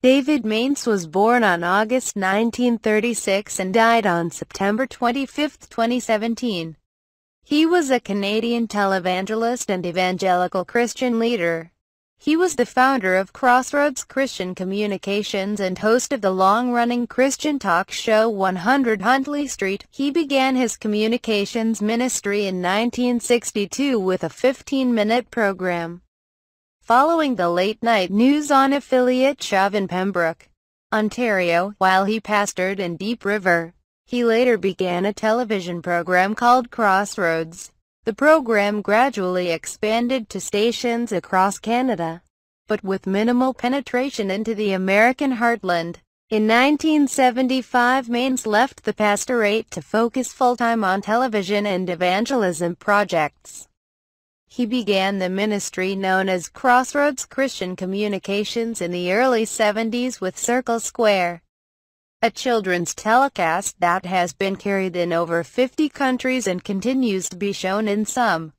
David Mainse was born on August 1936 and died on September 25, 2017. He was a Canadian televangelist and evangelical Christian leader. He was the founder of Crossroads Christian Communications and host of the long-running Christian talk show 100 Huntley Street. He began his communications ministry in 1962 with a 15-minute program. Following the late-night news on affiliate CHOV in Pembroke, Ontario, while he pastored in Deep River, he later began a television program called Crossroads. The program gradually expanded to stations across Canada, but with minimal penetration into the American heartland. In 1975 Mainse left the pastorate to focus full-time on television and evangelism projects. He began the ministry known as Crossroads Christian Communications in the early 70s with Circle Square a children's telecast that has been carried in over 50 countries and continues to be shown in some.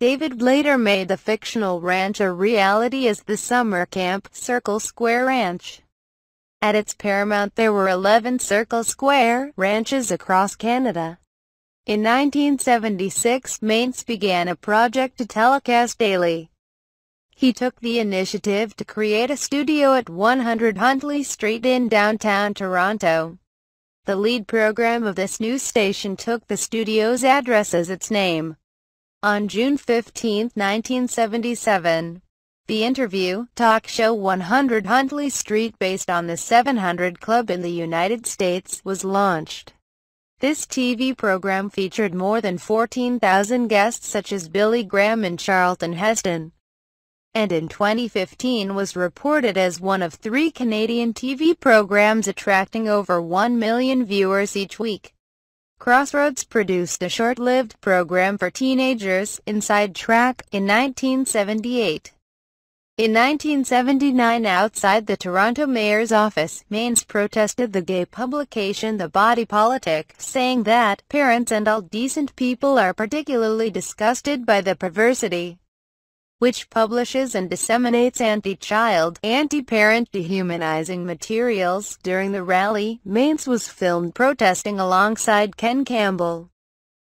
David later made the fictional ranch a reality as the summer camp Circle Square Ranch. At its paramount there were 11 Circle Square ranches across Canada. In 1976 Mainse began a project to telecast daily. He took the initiative to create a studio at 100 Huntley Street in downtown Toronto. The lead program of this new station took the studio's address as its name. On June 15, 1977, the interview, talk show 100 Huntley Street based on the 700 Club in the United States, was launched. This TV program featured more than 14,000 guests such as Billy Graham and Charlton Heston and in 2015 was reported as one of three Canadian TV programs attracting over 1 million viewers each week. Crossroads produced a short-lived program for teenagers, Inside Track, in 1978. In 1979 outside the Toronto mayor's office, Mainse protested the gay publication The Body Politic, saying that parents and all decent people are particularly disgusted by the perversity which publishes and disseminates anti-child, anti-parent dehumanizing materials. During the rally, Mainse was filmed protesting alongside Ken Campbell.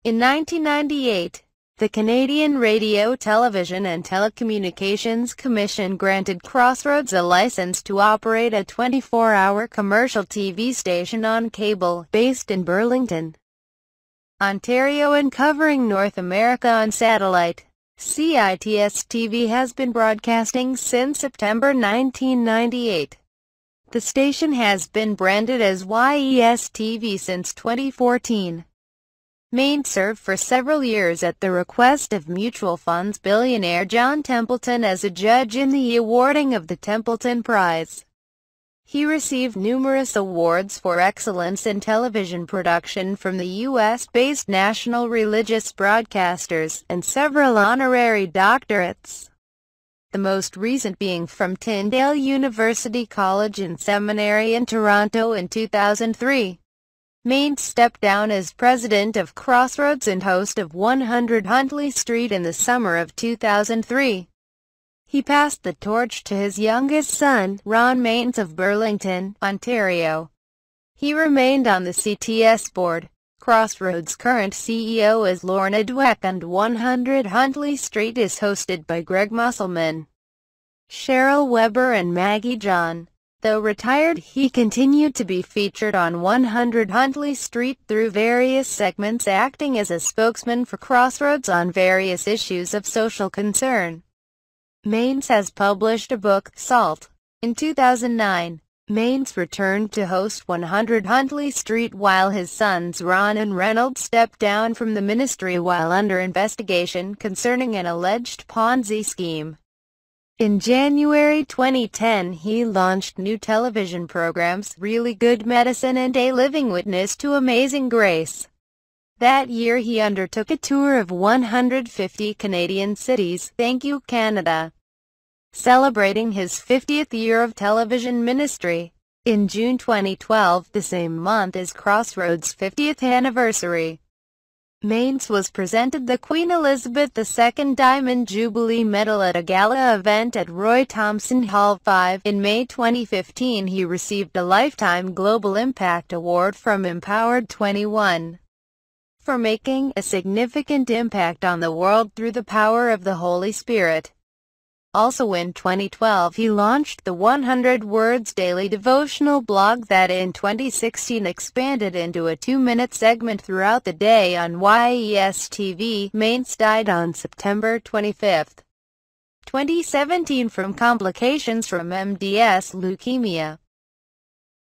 In 1998, the Canadian Radio, Television and Telecommunications Commission granted Crossroads a license to operate a 24-hour commercial TV station on cable, based in Burlington, Ontario and covering North America on satellite. CITS TV has been broadcasting since September 1998. The station has been branded as YES TV since 2014. Mainse served for several years at the request of mutual funds billionaire John Templeton as a judge in the awarding of the Templeton Prize. He received numerous awards for excellence in television production from the U.S.-based national religious broadcasters, and several honorary doctorates. The most recent being from Tyndale University College and Seminary in Toronto in 2003. Mainse stepped down as president of Crossroads and host of 100 Huntley Street in the summer of 2003. He passed the torch to his youngest son, Ron Mainse of Burlington, Ontario. He remained on the CTS board. Crossroads' current CEO is Lorna Dueck and 100 Huntley Street is hosted by Greg Musselman, Cheryl Weber and Maggie John. Though retired, he continued to be featured on 100 Huntley Street through various segments acting as a spokesman for Crossroads on various issues of social concern. Mainse has published a book, Salt. In 2009, Mainse returned to host 100 Huntley Street while his sons Ron and Reynolds stepped down from the ministry while under investigation concerning an alleged Ponzi scheme. In January 2010 he launched new television programs Really Good Medicine and A Living Witness to Amazing Grace. That year he undertook a tour of 150 Canadian cities, thank you Canada, celebrating his 50th year of television ministry. In June 2012, the same month as Crossroads' 50th anniversary, Mainse was presented the Queen Elizabeth II Diamond Jubilee Medal at a gala event at Roy Thomson Hall 5. In May 2015 he received a Lifetime Global Impact Award from Empowered 21 for making a significant impact on the world through the power of the Holy Spirit. Also in 2012 he launched the 100 Words Daily devotional blog that in 2016 expanded into a two-minute segment throughout the day on YES TV. Mainse died on September 25, 2017 from complications from MDS leukemia.